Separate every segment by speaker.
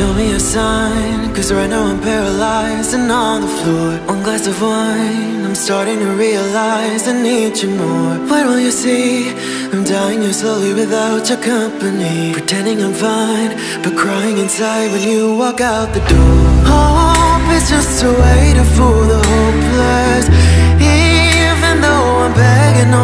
Speaker 1: Show me a sign, cause right now I'm paralyzed and on the floor. One glass of wine, I'm starting to realize I need you more. When will you see? I'm dying here slowly without your company. Pretending I'm fine, but crying inside when you walk out the door. Hope is just a way to fool the hopeless. Even though I'm begging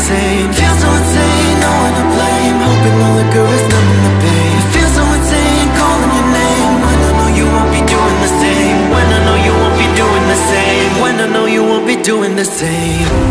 Speaker 1: same Feels so insane, no one to blame. Hoping the liquor is numbing the pain. It feels so insane calling your name. When I know you won't be doing the same. When I know you won't be doing the same. When I know you won't be doing the same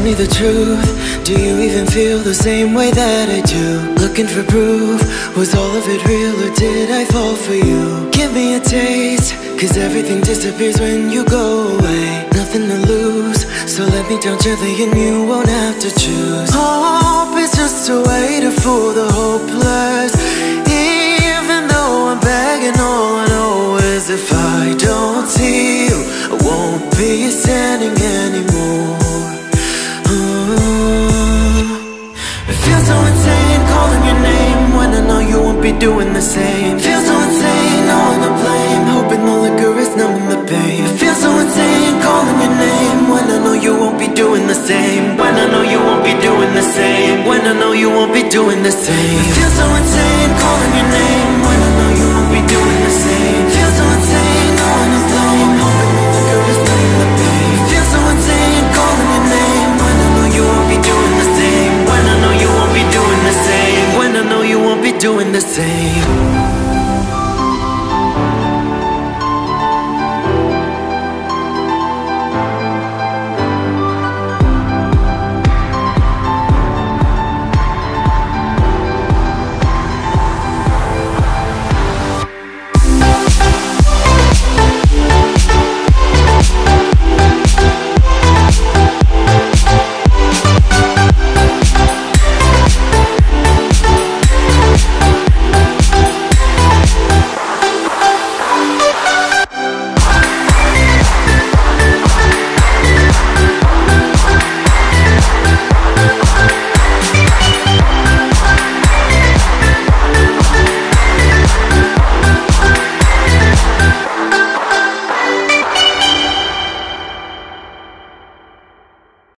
Speaker 1: Tell me the truth, do you even feel the same way that I do? Looking for proof, was all of it real or did I fall for you? Give me a taste, cause everything disappears when you go away. Nothing to lose, so let me down gently and you won't have to choose. Hope is just a way to fool the hopeless would be doing the same. Feel so insane, no one to blame. Hoping the liquor is numbing the pain. Feel so insane, calling your name. When I know you won't be doing the same. When I know you won't be doing the same. When I know you won't be doing the same. Feel so insane, calling your name. When I know you doing the same.